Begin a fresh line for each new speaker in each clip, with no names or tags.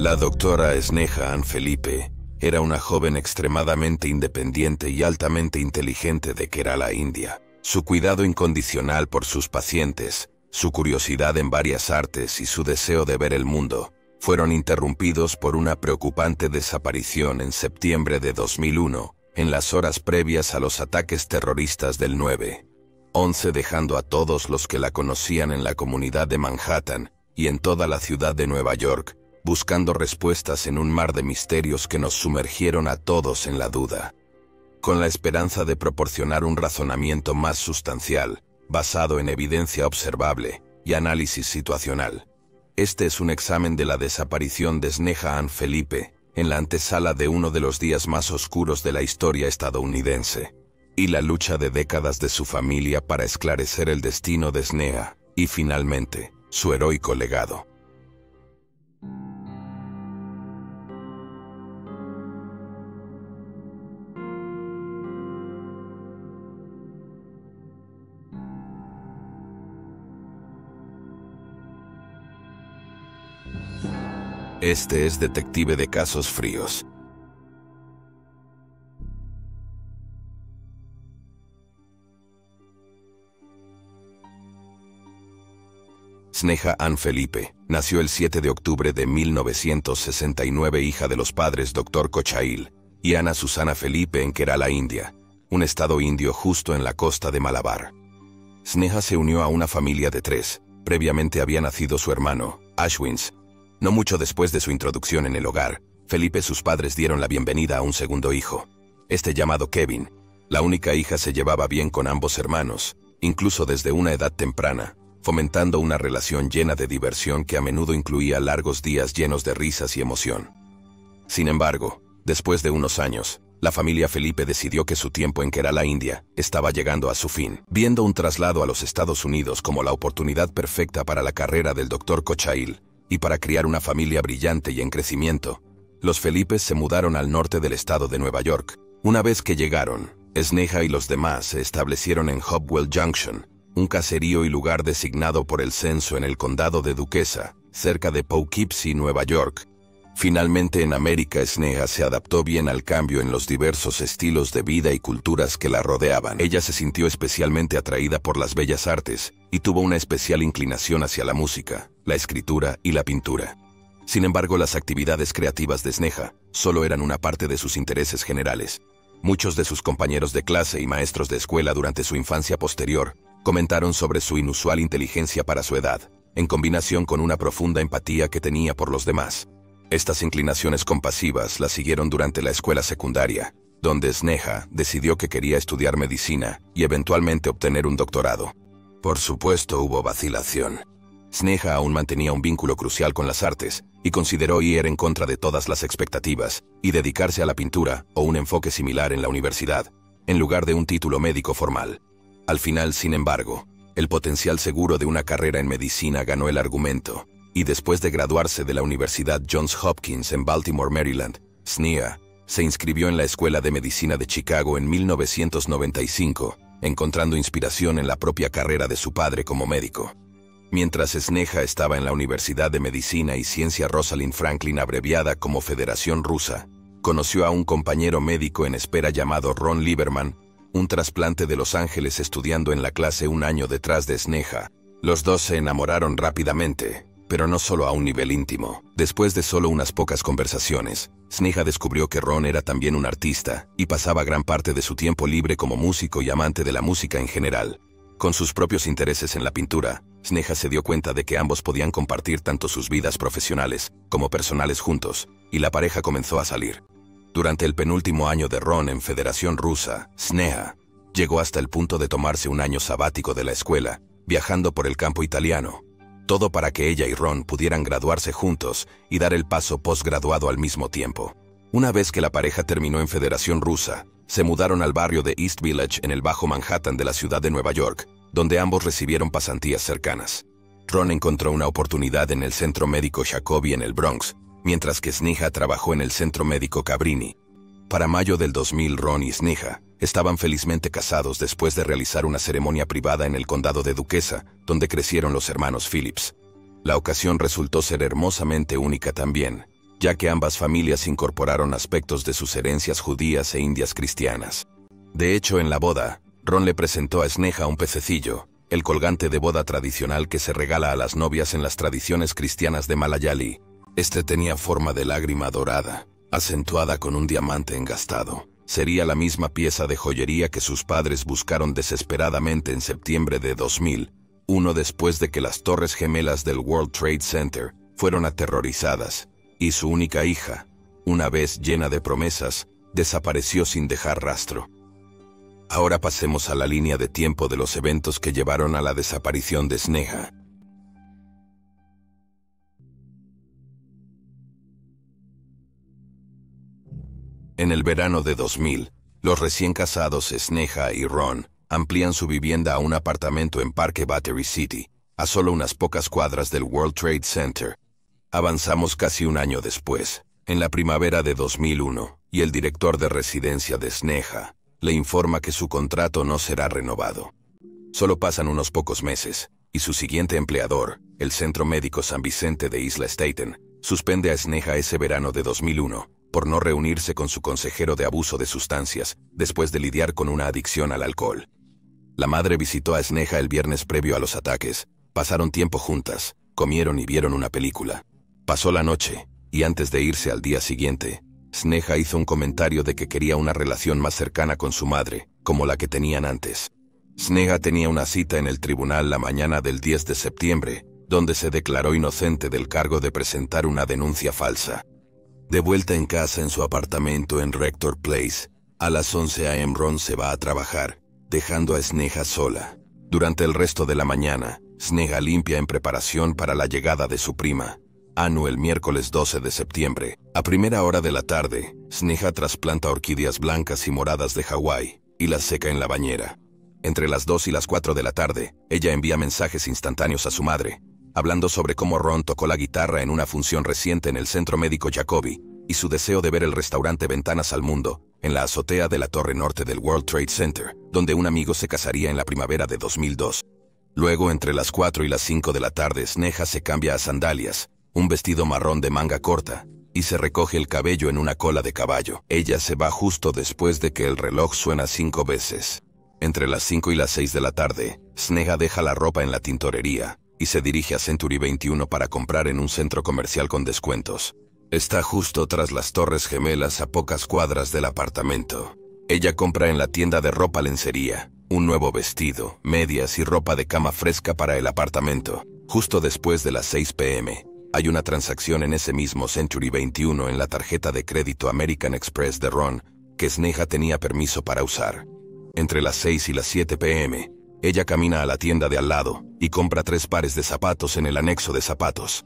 La doctora Sneha Ann Felipe era una joven extremadamente independiente y altamente inteligente de Kerala, India. Su cuidado incondicional por sus pacientes, su curiosidad en varias artes y su deseo de ver el mundo fueron interrumpidos por una preocupante desaparición en septiembre de 2001, en las horas previas a los ataques terroristas del 9. 11 dejando a todos los que la conocían en la comunidad de Manhattan y en toda la ciudad de Nueva York, buscando respuestas en un mar de misterios que nos sumergieron a todos en la duda. Con la esperanza de proporcionar un razonamiento más sustancial, basado en evidencia observable y análisis situacional. Este es un examen de la desaparición de Sneha Ann Felipe, en la antesala de uno de los días más oscuros de la historia estadounidense, y la lucha de décadas de su familia para esclarecer el destino de Sneha, y finalmente, su heroico legado. Este es Detective de Casos Fríos. Sneha Ann Felipe nació el 7 de octubre de 1969, hija de los padres Dr. Kochail y Ana Susana Felipe en Kerala, India, un estado indio justo en la costa de Malabar. Sneha se unió a una familia de tres. Previamente había nacido su hermano, Ashwins, no mucho después de su introducción en el hogar, Felipe y sus padres dieron la bienvenida a un segundo hijo, este llamado Kevin. La única hija se llevaba bien con ambos hermanos, incluso desde una edad temprana, fomentando una relación llena de diversión que a menudo incluía largos días llenos de risas y emoción. Sin embargo, después de unos años, la familia Felipe decidió que su tiempo en Kerala, India, estaba llegando a su fin, viendo un traslado a los Estados Unidos como la oportunidad perfecta para la carrera del Dr. Kochail y para criar una familia brillante y en crecimiento, los Felipes se mudaron al norte del estado de Nueva York. Una vez que llegaron, Sneha y los demás se establecieron en Hopwell Junction, un caserío y lugar designado por el censo en el condado de Duquesa, cerca de Poughkeepsie, Nueva York, Finalmente en América Sneha se adaptó bien al cambio en los diversos estilos de vida y culturas que la rodeaban. Ella se sintió especialmente atraída por las bellas artes y tuvo una especial inclinación hacia la música, la escritura y la pintura. Sin embargo, las actividades creativas de Sneha solo eran una parte de sus intereses generales. Muchos de sus compañeros de clase y maestros de escuela durante su infancia posterior comentaron sobre su inusual inteligencia para su edad, en combinación con una profunda empatía que tenía por los demás. Estas inclinaciones compasivas la siguieron durante la escuela secundaria, donde Sneha decidió que quería estudiar medicina y eventualmente obtener un doctorado. Por supuesto hubo vacilación. Sneha aún mantenía un vínculo crucial con las artes y consideró ir en contra de todas las expectativas y dedicarse a la pintura o un enfoque similar en la universidad, en lugar de un título médico formal. Al final, sin embargo, el potencial seguro de una carrera en medicina ganó el argumento y después de graduarse de la Universidad Johns Hopkins en Baltimore, Maryland, Sneha se inscribió en la Escuela de Medicina de Chicago en 1995, encontrando inspiración en la propia carrera de su padre como médico. Mientras Sneha estaba en la Universidad de Medicina y Ciencia Rosalind Franklin abreviada como Federación Rusa, conoció a un compañero médico en espera llamado Ron Lieberman, un trasplante de Los Ángeles estudiando en la clase un año detrás de Sneha. Los dos se enamoraron rápidamente, pero no solo a un nivel íntimo. Después de solo unas pocas conversaciones, Sneha descubrió que Ron era también un artista y pasaba gran parte de su tiempo libre como músico y amante de la música en general. Con sus propios intereses en la pintura, Sneha se dio cuenta de que ambos podían compartir tanto sus vidas profesionales como personales juntos, y la pareja comenzó a salir. Durante el penúltimo año de Ron en Federación Rusa, Sneha llegó hasta el punto de tomarse un año sabático de la escuela, viajando por el campo italiano, todo para que ella y Ron pudieran graduarse juntos y dar el paso postgraduado al mismo tiempo. Una vez que la pareja terminó en Federación Rusa, se mudaron al barrio de East Village en el Bajo Manhattan de la ciudad de Nueva York, donde ambos recibieron pasantías cercanas. Ron encontró una oportunidad en el Centro Médico Jacobi en el Bronx, mientras que Sneha trabajó en el Centro Médico Cabrini. Para mayo del 2000, Ron y Sneha estaban felizmente casados después de realizar una ceremonia privada en el condado de Duquesa, donde crecieron los hermanos Phillips. La ocasión resultó ser hermosamente única también. ya que ambas familias incorporaron aspectos de sus herencias judías e indias cristianas. De hecho, en la boda, Ron le presentó a Sneha un pececillo, el colgante de boda tradicional que se regala a las novias en las tradiciones cristianas de Malayali. Este tenía forma de lágrima dorada, acentuada con un diamante engastado. Sería la misma pieza de joyería que sus padres buscaron desesperadamente en septiembre de 2000, uno después de que las torres gemelas del World Trade Center fueron aterrorizadas, y su única hija, una vez llena de promesas, desapareció sin dejar rastro. Ahora pasemos a la línea de tiempo de los eventos que llevaron a la desaparición de Sneha. En el verano de 2000, los recién casados Sneha y Ron amplían su vivienda a un apartamento en Parque Battery City, a solo unas pocas cuadras del World Trade Center. Avanzamos casi un año después, en la primavera de 2001, y el director de residencia de Sneha le informa que su contrato no será renovado. Solo pasan unos pocos meses, y su siguiente empleador, el Centro Médico San Vicente de Isla Staten, suspende a Sneha ese verano de 2001, por no reunirse con su consejero de abuso de sustancias, después de lidiar con una adicción al alcohol. La madre visitó a Sneha el viernes previo a los ataques, pasaron tiempo juntas, comieron y vieron una película. Pasó la noche, y antes de irse al día siguiente, Sneha hizo un comentario de que quería una relación más cercana con su madre, como la que tenían antes. Sneha tenía una cita en el tribunal la mañana del 10 de septiembre, donde se declaró inocente del cargo de presentar una denuncia falsa. De vuelta en casa en su apartamento en Rector Place, a las 11 a.m. Ron se va a trabajar, dejando a Sneha sola. Durante el resto de la mañana, Sneha limpia en preparación para la llegada de su prima. Anu el miércoles 12 de septiembre. A primera hora de la tarde, Sneha trasplanta orquídeas blancas y moradas de Hawái y las seca en la bañera. Entre las 2 y las 4 de la tarde, ella envía mensajes instantáneos a su madre, hablando sobre cómo Ron tocó la guitarra en una función reciente en el Centro Médico Jacobi, y su deseo de ver el restaurante Ventanas al Mundo, en la azotea de la torre norte del World Trade Center, donde un amigo se casaría en la primavera de 2002. Luego, entre las 4 y las 5 de la tarde, Sneha se cambia a sandalias, un vestido marrón de manga corta, y se recoge el cabello en una cola de caballo. Ella se va justo después de que el reloj suena cinco veces. Entre las 5 y las 6 de la tarde, Sneha deja la ropa en la tintorería, y se dirige a Century 21 para comprar en un centro comercial con descuentos. Está justo tras las Torres Gemelas a pocas cuadras del apartamento. Ella compra en la tienda de ropa lencería, un nuevo vestido, medias y ropa de cama fresca para el apartamento. Justo después de las 6 pm, hay una transacción en ese mismo Century 21 en la tarjeta de crédito American Express de Ron, que Sneha tenía permiso para usar. Entre las 6 y las 7 pm, ella camina a la tienda de al lado y compra tres pares de zapatos en el anexo de zapatos.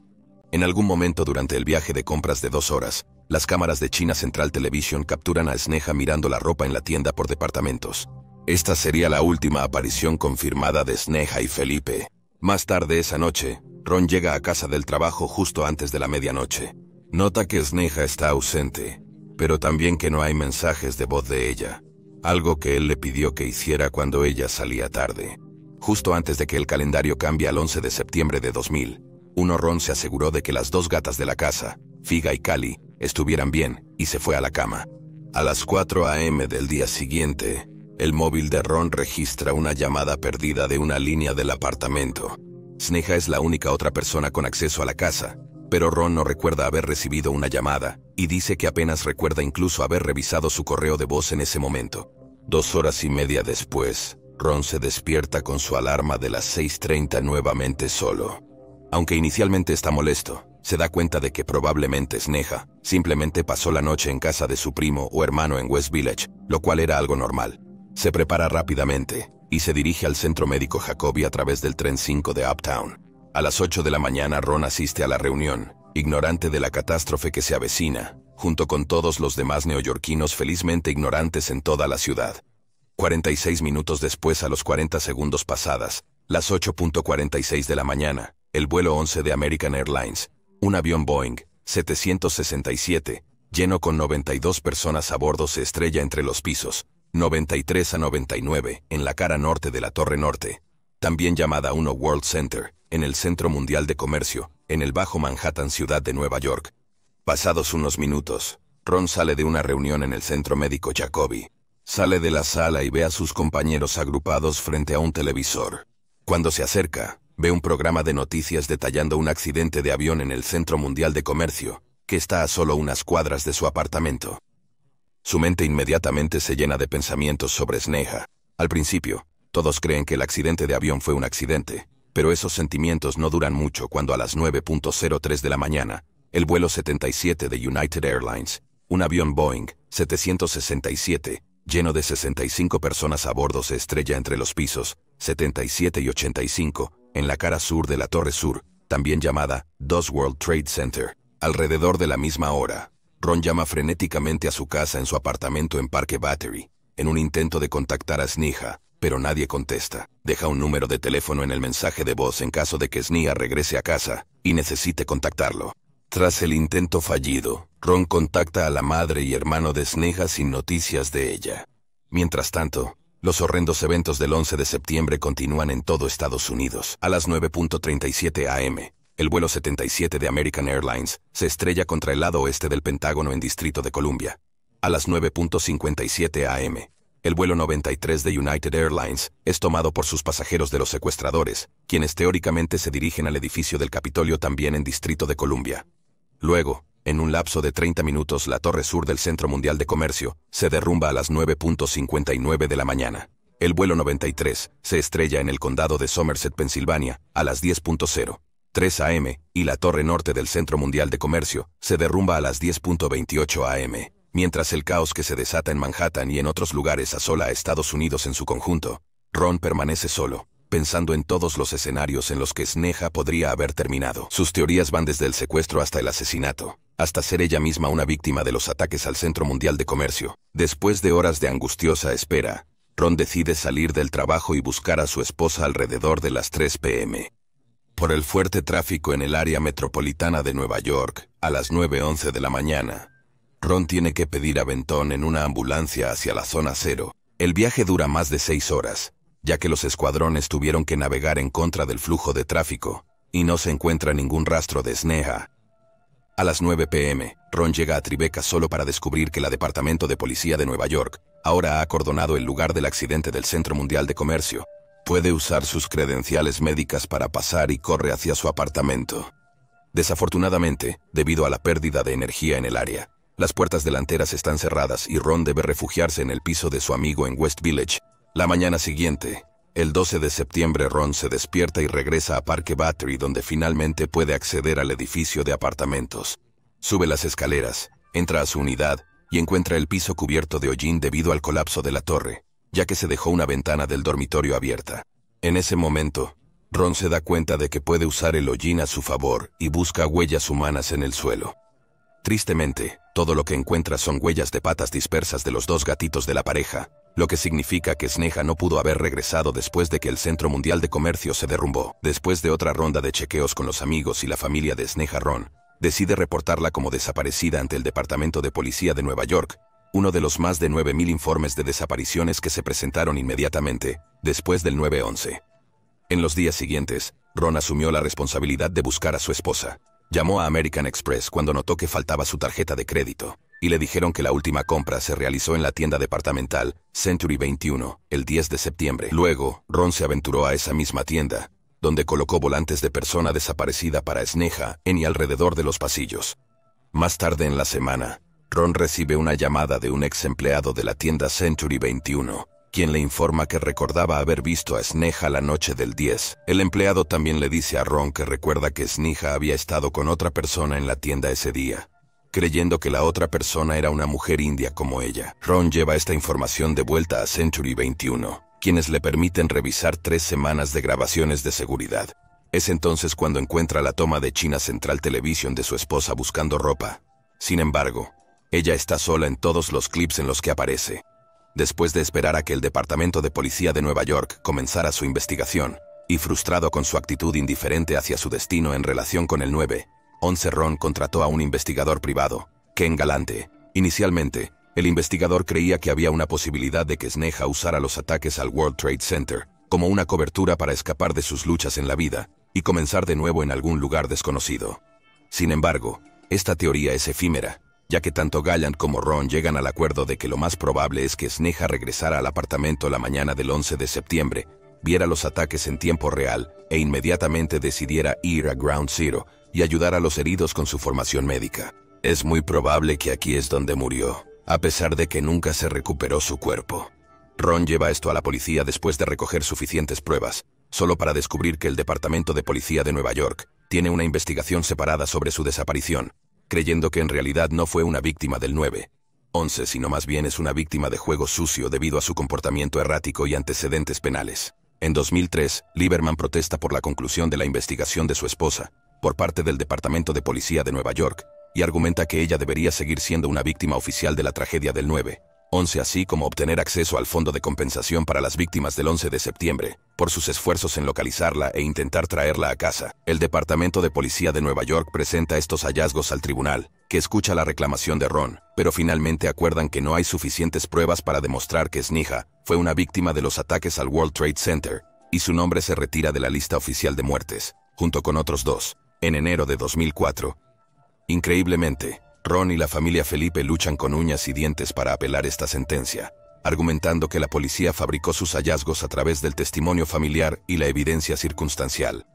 En algún momento durante el viaje de compras de dos horas, las cámaras de China Central Television capturan a Sneha mirando la ropa en la tienda por departamentos. Esta sería la última aparición confirmada de Sneha y Felipe. Más tarde esa noche, Ron llega a casa del trabajo justo antes de la medianoche. Nota que Sneha está ausente, pero también que no hay mensajes de voz de ella algo que él le pidió que hiciera cuando ella salía tarde. Justo antes de que el calendario cambie al 11 de septiembre de 2000, uno Ron se aseguró de que las dos gatas de la casa, Figa y Cali, estuvieran bien y se fue a la cama. A las 4 a.m. del día siguiente, el móvil de Ron registra una llamada perdida de una línea del apartamento. Sneha es la única otra persona con acceso a la casa, pero Ron no recuerda haber recibido una llamada, y dice que apenas recuerda incluso haber revisado su correo de voz en ese momento. Dos horas y media después, Ron se despierta con su alarma de las 6.30 nuevamente solo. Aunque inicialmente está molesto, se da cuenta de que probablemente Sneha simplemente pasó la noche en casa de su primo o hermano en West Village, lo cual era algo normal. Se prepara rápidamente y se dirige al centro médico Jacobi a través del tren 5 de Uptown. A las 8 de la mañana Ron asiste a la reunión, ignorante de la catástrofe que se avecina, junto con todos los demás neoyorquinos felizmente ignorantes en toda la ciudad. 46 minutos después a los 40 segundos pasadas, las 8.46 de la mañana, el vuelo 11 de American Airlines, un avión Boeing 767, lleno con 92 personas a bordo se estrella entre los pisos, 93 a 99, en la cara norte de la Torre Norte, también llamada 1 World Center, en el Centro Mundial de Comercio, en el Bajo Manhattan, ciudad de Nueva York. Pasados unos minutos, Ron sale de una reunión en el centro médico Jacobi. Sale de la sala y ve a sus compañeros agrupados frente a un televisor. Cuando se acerca, ve un programa de noticias detallando un accidente de avión en el Centro Mundial de Comercio, que está a solo unas cuadras de su apartamento. Su mente inmediatamente se llena de pensamientos sobre Sneha. Al principio, todos creen que el accidente de avión fue un accidente, pero esos sentimientos no duran mucho cuando a las 9.03 de la mañana, el vuelo 77 de United Airlines, un avión Boeing 767, lleno de 65 personas a bordo se estrella entre los pisos 77 y 85, en la cara sur de la Torre Sur, también llamada Dos World Trade Center. Alrededor de la misma hora, Ron llama frenéticamente a su casa en su apartamento en Parque Battery, en un intento de contactar a Sneha, pero nadie contesta. Deja un número de teléfono en el mensaje de voz en caso de que Sneha regrese a casa y necesite contactarlo. Tras el intento fallido, Ron contacta a la madre y hermano de Sneha sin noticias de ella. Mientras tanto, los horrendos eventos del 11 de septiembre continúan en todo Estados Unidos. A las 9.37 am, el vuelo 77 de American Airlines se estrella contra el lado oeste del Pentágono en Distrito de Columbia. A las 9.57 am, el vuelo 93 de United Airlines es tomado por sus pasajeros de los secuestradores, quienes teóricamente se dirigen al edificio del Capitolio también en Distrito de Columbia. Luego, en un lapso de 30 minutos, la torre sur del Centro Mundial de Comercio se derrumba a las 9.59 de la mañana. El vuelo 93 se estrella en el condado de Somerset, Pensilvania, a las 10.03 am, y la torre norte del Centro Mundial de Comercio se derrumba a las 10.28 am. Mientras el caos que se desata en Manhattan y en otros lugares asola a Estados Unidos en su conjunto, Ron permanece solo, pensando en todos los escenarios en los que Sneha podría haber terminado. Sus teorías van desde el secuestro hasta el asesinato, hasta ser ella misma una víctima de los ataques al Centro Mundial de Comercio. Después de horas de angustiosa espera, Ron decide salir del trabajo y buscar a su esposa alrededor de las 3 pm. Por el fuerte tráfico en el área metropolitana de Nueva York, a las 9.11 de la mañana, Ron tiene que pedir aventón en una ambulancia hacia la zona cero. El viaje dura más de seis horas, ya que los escuadrones tuvieron que navegar en contra del flujo de tráfico, y no se encuentra ningún rastro de Sneha. A las 9 pm, Ron llega a Tribeca solo para descubrir que la Departamento de Policía de Nueva York ahora ha acordonado el lugar del accidente del Centro Mundial de Comercio. Puede usar sus credenciales médicas para pasar y corre hacia su apartamento. Desafortunadamente, debido a la pérdida de energía en el área, las puertas delanteras están cerradas y Ron debe refugiarse en el piso de su amigo en West Village, la mañana siguiente, el 12 de septiembre Ron se despierta y regresa a Parque Battery donde finalmente puede acceder al edificio de apartamentos. Sube las escaleras, entra a su unidad y encuentra el piso cubierto de hollín debido al colapso de la torre, ya que se dejó una ventana del dormitorio abierta. En ese momento, Ron se da cuenta de que puede usar el hollín a su favor y busca huellas humanas en el suelo. Tristemente, todo lo que encuentra son huellas de patas dispersas de los dos gatitos de la pareja, lo que significa que Sneha no pudo haber regresado después de que el Centro Mundial de Comercio se derrumbó. Después de otra ronda de chequeos con los amigos y la familia de Sneha Ron, decide reportarla como desaparecida ante el Departamento de Policía de Nueva York, uno de los más de 9.000 informes de desapariciones que se presentaron inmediatamente, después del 9-11. En los días siguientes, Ron asumió la responsabilidad de buscar a su esposa. Llamó a American Express cuando notó que faltaba su tarjeta de crédito y le dijeron que la última compra se realizó en la tienda departamental Century 21 el 10 de septiembre. Luego, Ron se aventuró a esa misma tienda, donde colocó volantes de persona desaparecida para Sneha en y alrededor de los pasillos. Más tarde en la semana, Ron recibe una llamada de un ex empleado de la tienda Century 21, quien le informa que recordaba haber visto a Sneha la noche del 10. El empleado también le dice a Ron que recuerda que Sneha había estado con otra persona en la tienda ese día creyendo que la otra persona era una mujer india como ella. Ron lleva esta información de vuelta a Century 21, quienes le permiten revisar tres semanas de grabaciones de seguridad. Es entonces cuando encuentra la toma de China Central Television de su esposa buscando ropa. Sin embargo, ella está sola en todos los clips en los que aparece. Después de esperar a que el Departamento de Policía de Nueva York comenzara su investigación, y frustrado con su actitud indiferente hacia su destino en relación con el 9, Once Ron contrató a un investigador privado, Ken Galante. Inicialmente, el investigador creía que había una posibilidad de que Sneha usara los ataques al World Trade Center como una cobertura para escapar de sus luchas en la vida y comenzar de nuevo en algún lugar desconocido. Sin embargo, Esta teoría es efímera, ya que tanto Gallant como Ron llegan al acuerdo de que lo más probable es que Sneha regresara al apartamento la mañana del 11 de septiembre, viera los ataques en tiempo real e inmediatamente decidiera ir a Ground Zero y ayudar a los heridos con su formación médica. Es muy probable que aquí es donde murió, a pesar de que nunca se recuperó su cuerpo. Ron lleva esto a la policía después de recoger suficientes pruebas, solo para descubrir que el Departamento de Policía de Nueva York tiene una investigación separada sobre su desaparición, creyendo que en realidad no fue una víctima del 9. 11, sino más bien es una víctima de juego sucio debido a su comportamiento errático y antecedentes penales. En 2003, Lieberman protesta por la conclusión de la investigación de su esposa, por parte del Departamento de Policía de Nueva York, y argumenta que ella debería seguir siendo una víctima oficial de la tragedia del 9. 11 así como obtener acceso al Fondo de Compensación para las Víctimas del 11 de septiembre, por sus esfuerzos en localizarla e intentar traerla a casa. El Departamento de Policía de Nueva York presenta estos hallazgos al tribunal, que escucha la reclamación de Ron, pero finalmente acuerdan que no hay suficientes pruebas para demostrar que Snija fue una víctima de los ataques al World Trade Center, y su nombre se retira de la lista oficial de muertes, junto con otros dos, en enero de 2004. Increíblemente, Ron y la familia Felipe luchan con uñas y dientes para apelar esta sentencia, argumentando que la policía fabricó sus hallazgos a través del testimonio familiar y la evidencia circunstancial.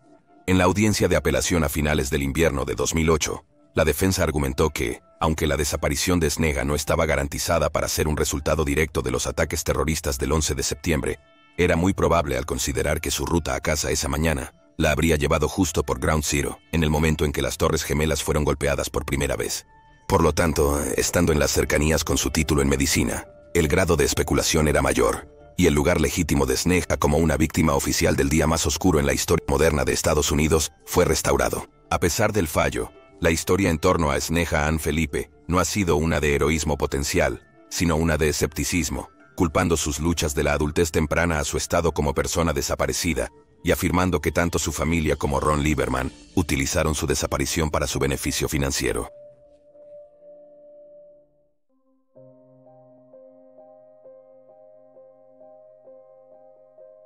En la audiencia de apelación a finales del invierno de 2008, la defensa argumentó que, aunque la desaparición de Snega no estaba garantizada para ser un resultado directo de los ataques terroristas del 11 de septiembre, era muy probable al considerar que su ruta a casa esa mañana la habría llevado justo por Ground Zero, en el momento en que las Torres Gemelas fueron golpeadas por primera vez. Por lo tanto, estando en las cercanías con su título en medicina, el grado de especulación era mayor, y el lugar legítimo de Sneha como una víctima oficial del día más oscuro en la historia moderna de Estados Unidos fue restaurado. A pesar del fallo, la historia en torno a Sneha Ann Felipe no ha sido una de heroísmo potencial, sino una de escepticismo, culpando sus luchas de la adultez temprana a su estado como persona desaparecida, y afirmando que tanto su familia como Ron Lieberman utilizaron su desaparición para su beneficio financiero.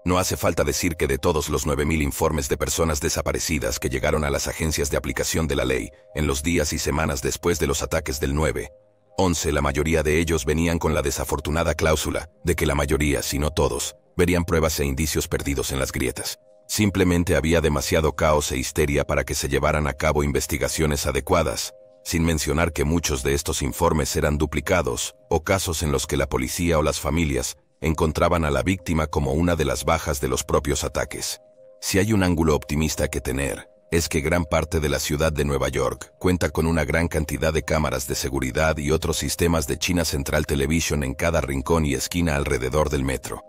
No hace falta decir que de todos los 9.000 informes de personas desaparecidas que llegaron a las agencias de aplicación de la ley en los días y semanas después de los ataques del 9, 11 la mayoría de ellos venían con la desafortunada cláusula de que la mayoría, si no todos, verían pruebas e indicios perdidos en las grietas. Simplemente había demasiado caos e histeria para que se llevaran a cabo investigaciones adecuadas, sin mencionar que muchos de estos informes eran duplicados, o casos en los que la policía o las familias encontraban a la víctima como una de las bajas de los propios ataques. Si hay un ángulo optimista que tener, es que gran parte de la ciudad de Nueva York cuenta con una gran cantidad de cámaras de seguridad y otros sistemas de China Central Television en cada rincón y esquina alrededor del metro.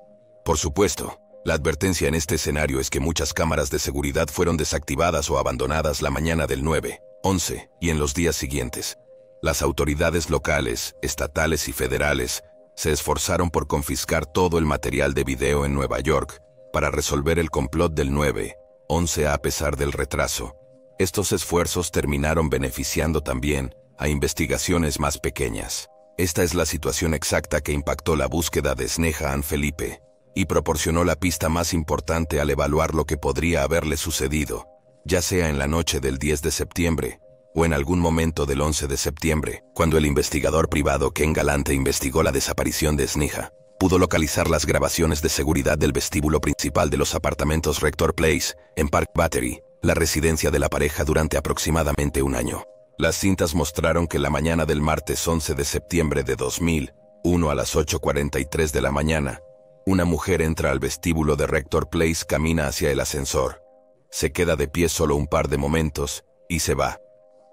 Por supuesto, la advertencia en este escenario es que muchas cámaras de seguridad fueron desactivadas o abandonadas la mañana del 9, 11 y en los días siguientes. Las autoridades locales, estatales y federales se esforzaron por confiscar todo el material de video en Nueva York para resolver el complot del 9-11 a pesar del retraso. Estos esfuerzos terminaron beneficiando también a investigaciones más pequeñas. Esta es la situación exacta que impactó la búsqueda de Sneha Ann Felipe y proporcionó la pista más importante al evaluar lo que podría haberle sucedido, ya sea en la noche del 10 de septiembre o en algún momento del 11 de septiembre, cuando el investigador privado Ken Galante investigó la desaparición de Snija, pudo localizar las grabaciones de seguridad del vestíbulo principal de los apartamentos Rector Place, en Park Battery, la residencia de la pareja durante aproximadamente un año. Las cintas mostraron que la mañana del martes 11 de septiembre de 2001 a las 8.43 de la mañana, una mujer entra al vestíbulo de Rector Place, camina hacia el ascensor. Se queda de pie solo un par de momentos y se va.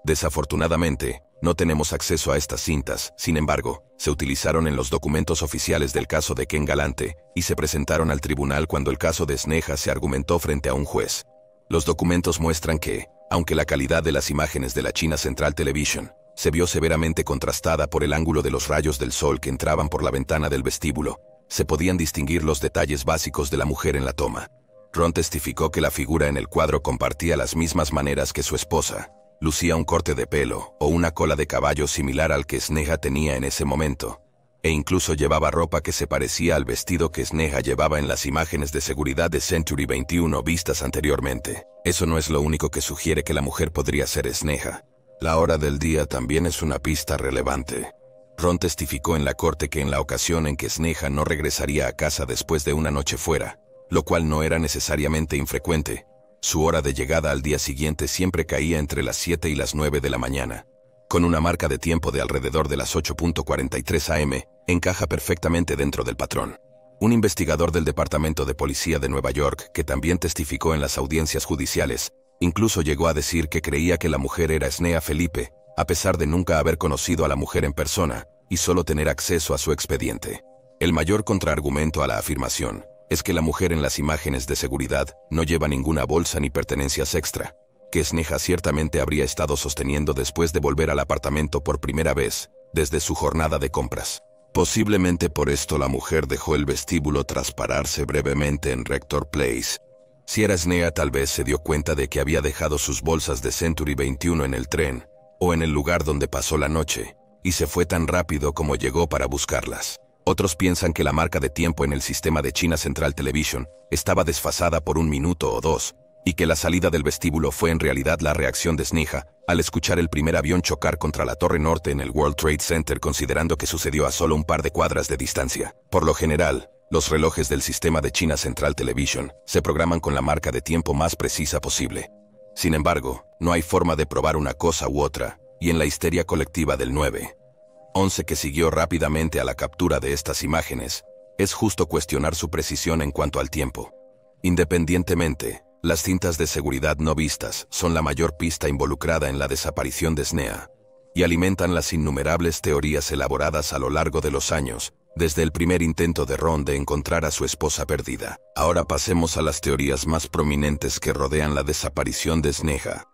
Desafortunadamente, no tenemos acceso a estas cintas, sin embargo, se utilizaron en los documentos oficiales del caso de Ken Galante y se presentaron al tribunal cuando el caso de Sneha se argumentó frente a un juez. Los documentos muestran que, aunque la calidad de las imágenes de la China Central Television se vio severamente contrastada por el ángulo de los rayos del sol que entraban por la ventana del vestíbulo, se podían distinguir los detalles básicos de la mujer en la toma. Ron testificó que la figura en el cuadro compartía las mismas maneras que su esposa, lucía un corte de pelo o una cola de caballo similar al que Sneha tenía en ese momento, e incluso llevaba ropa que se parecía al vestido que Sneha llevaba en las imágenes de seguridad de Century 21 vistas anteriormente. Eso no es lo único que sugiere que la mujer podría ser Sneha. La hora del día también es una pista relevante. Ron testificó en la corte que en la ocasión en que Sneha no regresaría a casa después de una noche fuera, lo cual no era necesariamente infrecuente, su hora de llegada al día siguiente siempre caía entre las 7 y las 9 de la mañana. Con una marca de tiempo de alrededor de las 8.43 am, encaja perfectamente dentro del patrón. Un investigador del Departamento de Policía de Nueva York, que también testificó en las audiencias judiciales, incluso llegó a decir que creía que la mujer era Snea Felipe, a pesar de nunca haber conocido a la mujer en persona y solo tener acceso a su expediente. El mayor contraargumento a la afirmación es que la mujer en las imágenes de seguridad no lleva ninguna bolsa ni pertenencias extra, que Sneha ciertamente habría estado sosteniendo después de volver al apartamento por primera vez, desde su jornada de compras. Posiblemente por esto la mujer dejó el vestíbulo tras pararse brevemente en Rector Place. Si era Snea tal vez se dio cuenta de que había dejado sus bolsas de Century 21 en el tren, o en el lugar donde pasó la noche, y se fue tan rápido como llegó para buscarlas. Otros piensan que la marca de tiempo en el sistema de China Central Television estaba desfasada por un minuto o dos, y que la salida del vestíbulo fue en realidad la reacción de Sneha al escuchar el primer avión chocar contra la torre norte en el World Trade Center considerando que sucedió a solo un par de cuadras de distancia. Por lo general, los relojes del sistema de China Central Television se programan con la marca de tiempo más precisa posible. Sin embargo, no hay forma de probar una cosa u otra, y en la histeria colectiva del 9, 11 que siguió rápidamente a la captura de estas imágenes, es justo cuestionar su precisión en cuanto al tiempo. Independientemente, las cintas de seguridad no vistas son la mayor pista involucrada en la desaparición de Snea, y alimentan las innumerables teorías elaboradas a lo largo de los años, desde el primer intento de Ron de encontrar a su esposa perdida. Ahora pasemos a las teorías más prominentes que rodean la desaparición de Sneha.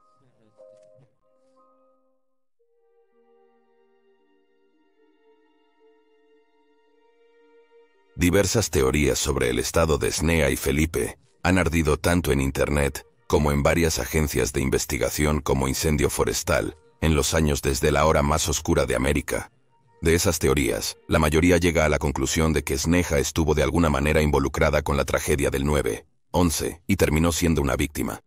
Diversas teorías sobre el estado de Snea y Felipe han ardido tanto en Internet como en varias agencias de investigación como Incendio Forestal en los años desde la hora más oscura de América. De esas teorías, la mayoría llega a la conclusión de que Sneha estuvo de alguna manera involucrada con la tragedia del 9, 11 y terminó siendo una víctima.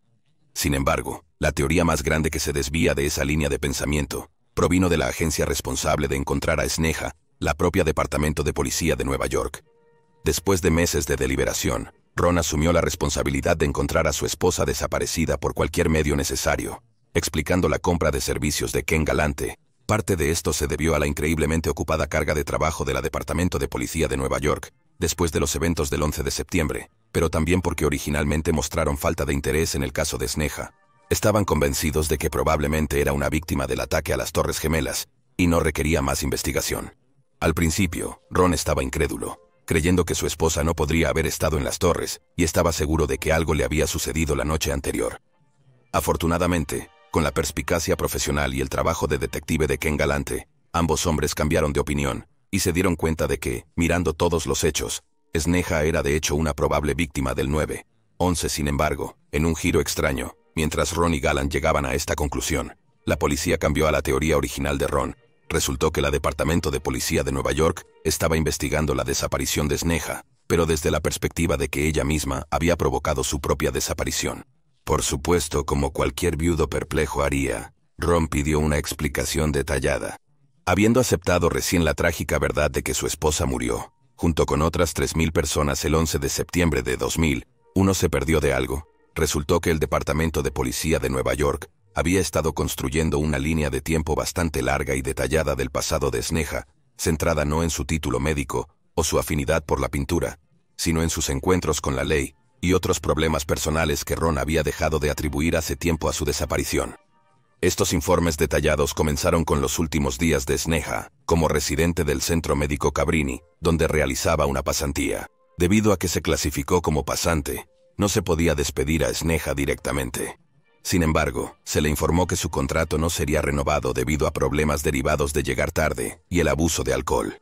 Sin embargo, la teoría más grande que se desvía de esa línea de pensamiento provino de la agencia responsable de encontrar a Sneha, la propia Departamento de Policía de Nueva York. Después de meses de deliberación, Ron asumió la responsabilidad de encontrar a su esposa desaparecida por cualquier medio necesario, explicando la compra de servicios de Ken Galante. Parte de esto se debió a la increíblemente ocupada carga de trabajo de la Departamento de Policía de Nueva York, después de los eventos del 11 de septiembre, pero también porque originalmente mostraron falta de interés en el caso de Sneha. Estaban convencidos de que probablemente era una víctima del ataque a las Torres Gemelas, y no requería más investigación. Al principio, Ron estaba incrédulo creyendo que su esposa no podría haber estado en las torres, y estaba seguro de que algo le había sucedido la noche anterior. Afortunadamente, con la perspicacia profesional y el trabajo de detective de Ken Galante, ambos hombres cambiaron de opinión, y se dieron cuenta de que, mirando todos los hechos, Sneha era de hecho una probable víctima del 9. 11 sin embargo, en un giro extraño, mientras Ron y Gallant llegaban a esta conclusión, la policía cambió a la teoría original de Ron, Resultó que la Departamento de Policía de Nueva York estaba investigando la desaparición de Sneha, pero desde la perspectiva de que ella misma había provocado su propia desaparición. Por supuesto, como cualquier viudo perplejo haría, Ron pidió una explicación detallada. Habiendo aceptado recién la trágica verdad de que su esposa murió, junto con otras 3.000 personas el 11 de septiembre de 2000, uno se perdió de algo. Resultó que el Departamento de Policía de Nueva York había estado construyendo una línea de tiempo bastante larga y detallada del pasado de Sneha, centrada no en su título médico o su afinidad por la pintura, sino en sus encuentros con la ley y otros problemas personales que Ron había dejado de atribuir hace tiempo a su desaparición. Estos informes detallados comenzaron con los últimos días de Sneha, como residente del Centro Médico Cabrini, donde realizaba una pasantía. Debido a que se clasificó como pasante, no se podía despedir a Sneha directamente. Sin embargo, se le informó que su contrato no sería renovado debido a problemas derivados de llegar tarde y el abuso de alcohol.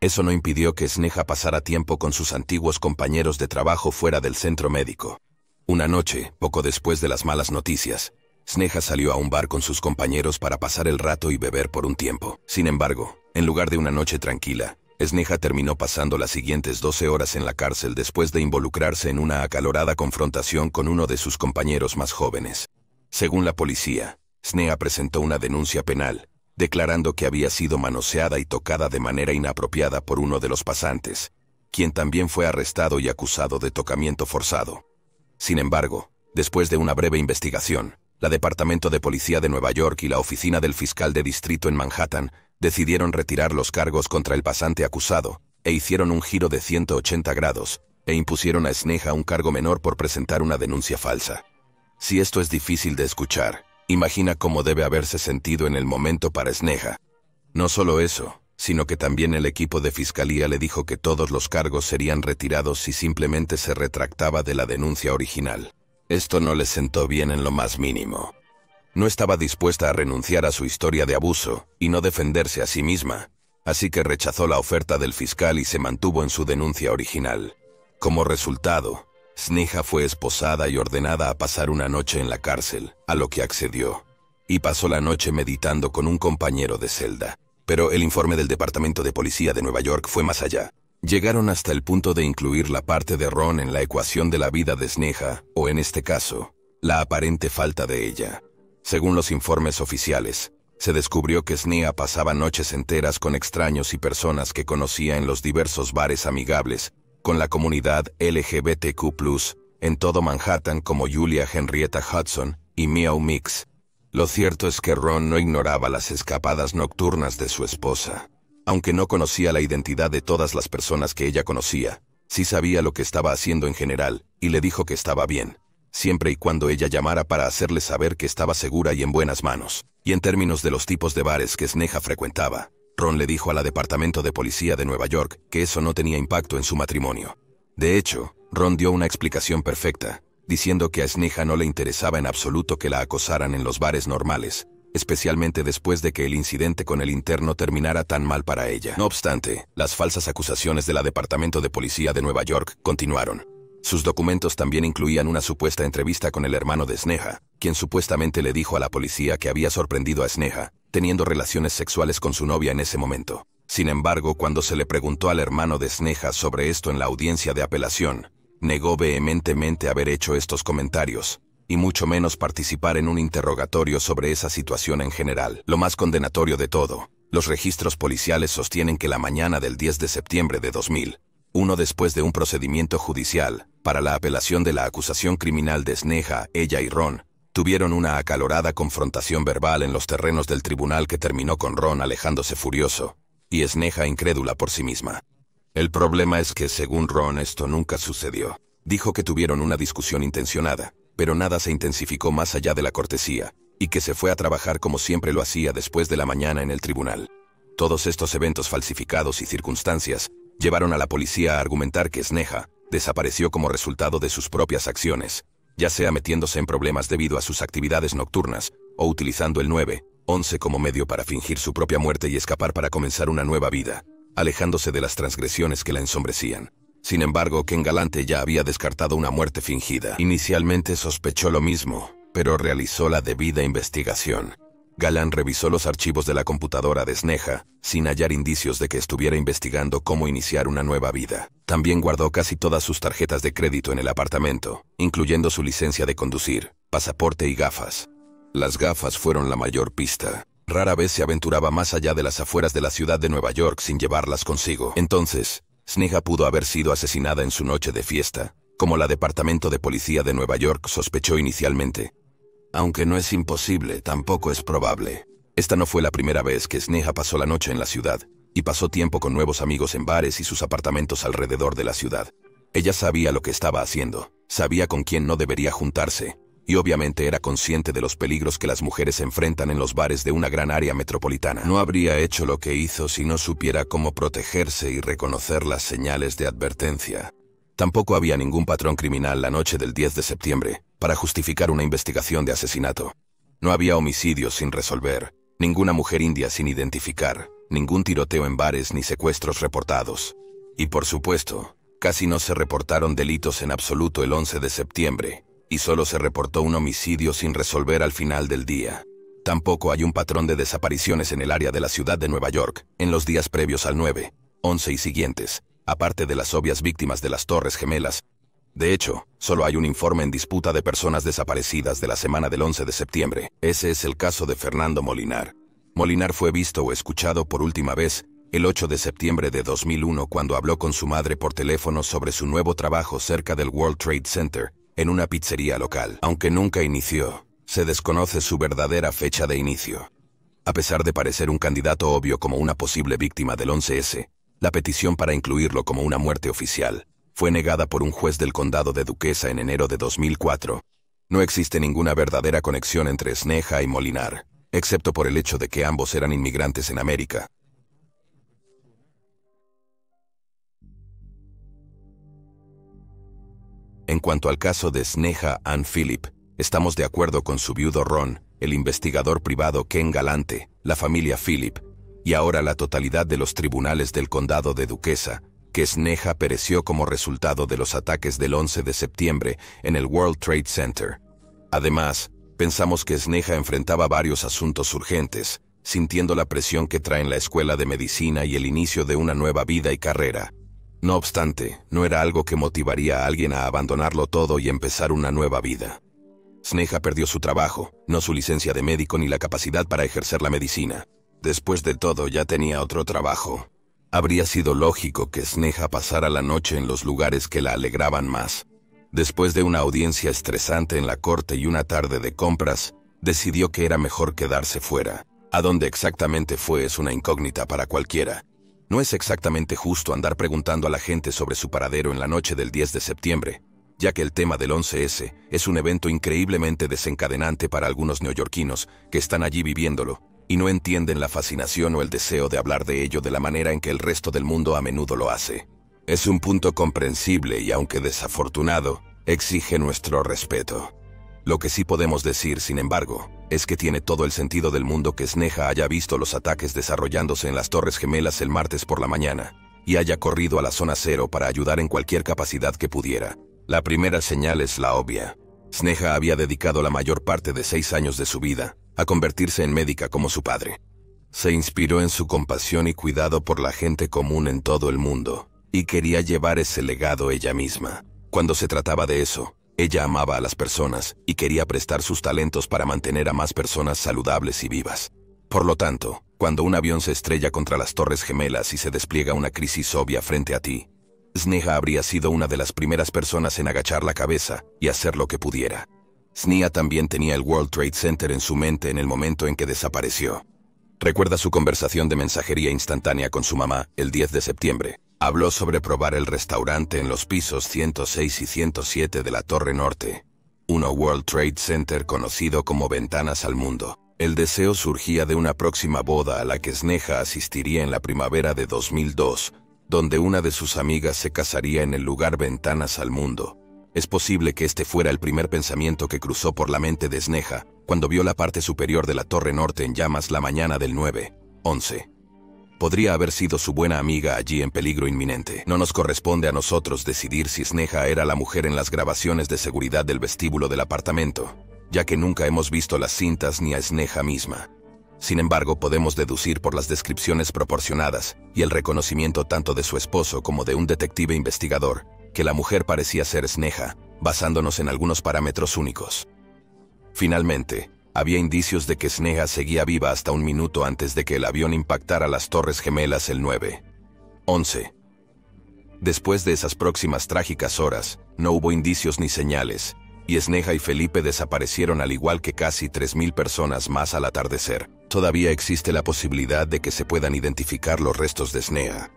Eso no impidió que Sneha pasara tiempo con sus antiguos compañeros de trabajo fuera del centro médico. Una noche, poco después de las malas noticias, Sneha salió a un bar con sus compañeros para pasar el rato y beber por un tiempo. Sin embargo, en lugar de una noche tranquila, Sneha terminó pasando las siguientes 12 horas en la cárcel después de involucrarse en una acalorada confrontación con uno de sus compañeros más jóvenes. Según la policía, Snea presentó una denuncia penal, declarando que había sido manoseada y tocada de manera inapropiada por uno de los pasantes, quien también fue arrestado y acusado de tocamiento forzado. Sin embargo, después de una breve investigación, la Departamento de Policía de Nueva York y la Oficina del Fiscal de Distrito en Manhattan decidieron retirar los cargos contra el pasante acusado, e hicieron un giro de 180 grados, e impusieron a Sneha un cargo menor por presentar una denuncia falsa. Si esto es difícil de escuchar, imagina cómo debe haberse sentido en el momento para Sneha. No solo eso, sino que también el equipo de fiscalía le dijo que todos los cargos serían retirados si simplemente se retractaba de la denuncia original. Esto no le sentó bien en lo más mínimo. No estaba dispuesta a renunciar a su historia de abuso y no defenderse a sí misma, así que rechazó la oferta del fiscal y se mantuvo en su denuncia original. Como resultado, Sneha fue esposada y ordenada a pasar una noche en la cárcel, a lo que accedió, y pasó la noche meditando con un compañero de celda. Pero el informe del Departamento de Policía de Nueva York fue más allá. Llegaron hasta el punto de incluir la parte de Ron en la ecuación de la vida de Sneha, o en este caso, la aparente falta de ella. Según los informes oficiales, se descubrió que Sneha pasaba noches enteras con extraños y personas que conocía en los diversos bares amigables, con la comunidad LGBTQ+, en todo Manhattan como Julia Henrietta Hudson y Meow Mix. Lo cierto es que Ron no ignoraba las escapadas nocturnas de su esposa. Aunque no conocía la identidad de todas las personas que ella conocía, sí sabía lo que estaba haciendo en general, y le dijo que estaba bien, siempre y cuando ella llamara para hacerle saber que estaba segura y en buenas manos. Y en términos de los tipos de bares que Sneha frecuentaba, Ron le dijo a la Departamento de Policía de Nueva York que eso no tenía impacto en su matrimonio. De hecho, Ron dio una explicación perfecta, diciendo que a Sneha no le interesaba en absoluto que la acosaran en los bares normales, especialmente después de que el incidente con el interno terminara tan mal para ella. No obstante, las falsas acusaciones de la Departamento de Policía de Nueva York continuaron. Sus documentos también incluían una supuesta entrevista con el hermano de Sneha, quien supuestamente le dijo a la policía que había sorprendido a Sneha, teniendo relaciones sexuales con su novia en ese momento. Sin embargo, cuando se le preguntó al hermano de Sneha sobre esto en la audiencia de apelación, negó vehementemente haber hecho estos comentarios, y mucho menos participar en un interrogatorio sobre esa situación en general. Lo más condenatorio de todo, los registros policiales sostienen que la mañana del 10 de septiembre de 2000, uno después de un procedimiento judicial, para la apelación de la acusación criminal de Sneha, ella y Ron, tuvieron una acalorada confrontación verbal en los terrenos del tribunal que terminó con Ron alejándose furioso, y Sneha incrédula por sí misma. El problema es que, según Ron, esto nunca sucedió. Dijo que tuvieron una discusión intencionada, pero nada se intensificó más allá de la cortesía, y que se fue a trabajar como siempre lo hacía después de la mañana en el tribunal. Todos estos eventos falsificados y circunstancias llevaron a la policía a argumentar que Sneha desapareció como resultado de sus propias acciones, ya sea metiéndose en problemas debido a sus actividades nocturnas, o utilizando el 9-11 como medio para fingir su propia muerte y escapar para comenzar una nueva vida, alejándose de las transgresiones que la ensombrecían. Sin embargo, Ken Galante ya había descartado una muerte fingida. Inicialmente sospechó lo mismo, pero realizó la debida investigación. Galán revisó los archivos de la computadora de Sneha, sin hallar indicios de que estuviera investigando cómo iniciar una nueva vida. También guardó casi todas sus tarjetas de crédito en el apartamento, incluyendo su licencia de conducir, pasaporte y gafas. Las gafas fueron la mayor pista. Rara vez se aventuraba más allá de las afueras de la ciudad de Nueva York sin llevarlas consigo. Entonces, Sneha pudo haber sido asesinada en su noche de fiesta, como la Departamento de Policía de Nueva York sospechó inicialmente. Aunque no es imposible, tampoco es probable. Esta no fue la primera vez que Sneha pasó la noche en la ciudad, y pasó tiempo con nuevos amigos en bares y sus apartamentos alrededor de la ciudad. Ella sabía lo que estaba haciendo, sabía con quién no debería juntarse, y obviamente era consciente de los peligros que las mujeres enfrentan en los bares de una gran área metropolitana. No habría hecho lo que hizo si no supiera cómo protegerse y reconocer las señales de advertencia. Tampoco había ningún patrón criminal la noche del 10 de septiembre para justificar una investigación de asesinato. No había homicidios sin resolver, ninguna mujer india sin identificar, ningún tiroteo en bares ni secuestros reportados. Y por supuesto, casi no se reportaron delitos en absoluto el 11 de septiembre, y solo se reportó un homicidio sin resolver al final del día. Tampoco hay un patrón de desapariciones en el área de la ciudad de Nueva York en los días previos al 9, 11 y siguientes, aparte de las obvias víctimas de las Torres Gemelas. De hecho, solo hay un informe en disputa de personas desaparecidas de la semana del 11 de septiembre. Ese es el caso de Fernando Molinar. Molinar fue visto o escuchado por última vez el 8 de septiembre de 2001 cuando habló con su madre por teléfono sobre su nuevo trabajo cerca del World Trade Center, en una pizzería local. Aunque nunca inició, se desconoce su verdadera fecha de inicio. A pesar de parecer un candidato obvio como una posible víctima del 11S, la petición para incluirlo como una muerte oficial fue negada por un juez del condado de Duquesa en enero de 2004. No existe ninguna verdadera conexión entre Sneha y Molinar, excepto por el hecho de que ambos eran inmigrantes en América. En cuanto al caso de Sneha Ann Phillip, estamos de acuerdo con su viudo Ron, el investigador privado Ken Galante, la familia Phillip, y ahora la totalidad de los tribunales del condado de Duquesa, que Sneha pereció como resultado de los ataques del 11 de septiembre en el World Trade Center. Además, pensamos que Sneha enfrentaba varios asuntos urgentes, sintiendo la presión que traen la escuela de medicina y el inicio de una nueva vida y carrera. No obstante, no era algo que motivaría a alguien a abandonarlo todo y empezar una nueva vida. Sneha perdió su trabajo, no su licencia de médico ni la capacidad para ejercer la medicina. Después de todo ya tenía otro trabajo. Habría sido lógico que Sneha pasara la noche en los lugares que la alegraban más. Después de una audiencia estresante en la corte y una tarde de compras, decidió que era mejor quedarse fuera. A dónde exactamente fue es una incógnita para cualquiera. No es exactamente justo andar preguntando a la gente sobre su paradero en la noche del 10 de septiembre, ya que el tema del 11S es un evento increíblemente desencadenante para algunos neoyorquinos que están allí viviéndolo y no entienden la fascinación o el deseo de hablar de ello de la manera en que el resto del mundo a menudo lo hace. Es un punto comprensible y aunque desafortunado, exige nuestro respeto. Lo que sí podemos decir, sin embargo, es que tiene todo el sentido del mundo que Sneha haya visto los ataques desarrollándose en las Torres Gemelas el martes por la mañana y haya corrido a la zona cero para ayudar en cualquier capacidad que pudiera. La primera señal es la obvia. Sneha había dedicado la mayor parte de seis años de su vida a convertirse en médica como su padre. Se inspiró en su compasión y cuidado por la gente común en todo el mundo, y quería llevar ese legado ella misma. Cuando se trataba de eso, ella amaba a las personas y quería prestar sus talentos para mantener a más personas saludables y vivas. Por lo tanto, cuando un avión se estrella contra las Torres Gemelas y se despliega una crisis obvia frente a ti, Sneha habría sido una de las primeras personas en agachar la cabeza y hacer lo que pudiera. Sneha también tenía el World Trade Center en su mente en el momento en que desapareció. Recuerda su conversación de mensajería instantánea con su mamá el 10 de septiembre. Habló sobre probar el restaurante en los pisos 106 y 107 de la Torre Norte, uno World Trade Center conocido como Ventanas al Mundo. El deseo surgía de una próxima boda a la que Sneha asistiría en la primavera de 2002, donde una de sus amigas se casaría en el lugar Ventanas al Mundo. Es posible que este fuera el primer pensamiento que cruzó por la mente de Sneha cuando vio la parte superior de la Torre Norte en llamas la mañana del 9, 11. Podría haber sido su buena amiga allí en peligro inminente. No nos corresponde a nosotros decidir si Sneha era la mujer en las grabaciones de seguridad del vestíbulo del apartamento, ya que nunca hemos visto las cintas ni a Sneha misma. Sin embargo, podemos deducir por las descripciones proporcionadas y el reconocimiento tanto de su esposo como de un detective investigador que la mujer parecía ser Sneha, basándonos en algunos parámetros únicos. Finalmente, había indicios de que Sneha seguía viva hasta un minuto antes de que el avión impactara las Torres Gemelas el 9. 11. Después de esas próximas trágicas horas, no hubo indicios ni señales, y Sneha y Felipe desaparecieron al igual que casi 3.000 personas más al atardecer. Todavía existe la posibilidad de que se puedan identificar los restos de Sneha.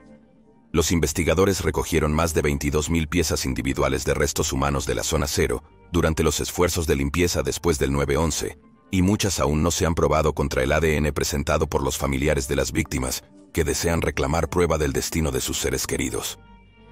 Los investigadores recogieron más de 22.000 piezas individuales de restos humanos de la zona cero durante los esfuerzos de limpieza después del 9-11, y muchas aún no se han probado contra el ADN presentado por los familiares de las víctimas, que desean reclamar prueba del destino de sus seres queridos.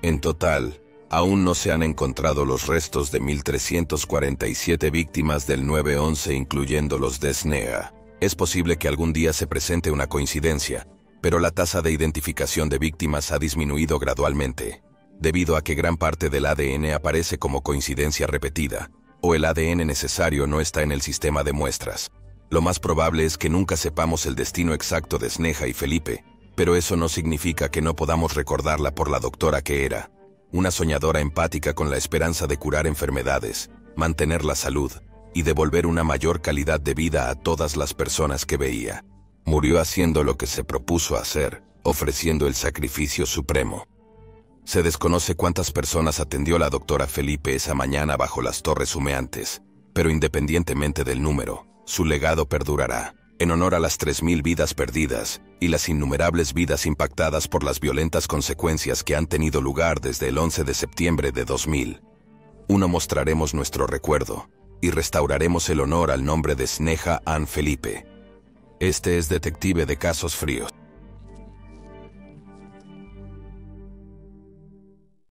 En total, aún no se han encontrado los restos de 1.347 víctimas del 9-11 incluyendo los de SNEA. Es posible que algún día se presente una coincidencia, pero la tasa de identificación de víctimas ha disminuido gradualmente, debido a que gran parte del ADN aparece como coincidencia repetida, o el ADN necesario no está en el sistema de muestras. Lo más probable es que nunca sepamos el destino exacto de Sneha y Felipe, pero eso no significa que no podamos recordarla por la doctora que era. una soñadora empática con la esperanza de curar enfermedades, mantener la salud y devolver una mayor calidad de vida a todas las personas que veía. Murió haciendo lo que se propuso hacer, ofreciendo el sacrificio supremo. Se desconoce cuántas personas atendió la doctora Felipe esa mañana bajo las torres humeantes, pero independientemente del número, su legado perdurará, en honor a las 3.000 vidas perdidas y las innumerables vidas impactadas por las violentas consecuencias que han tenido lugar desde el 11 de septiembre de 2000. Uno mostraremos nuestro recuerdo y restauraremos el honor al nombre de Sneha Ann Felipe. Este es Detective de Casos Fríos.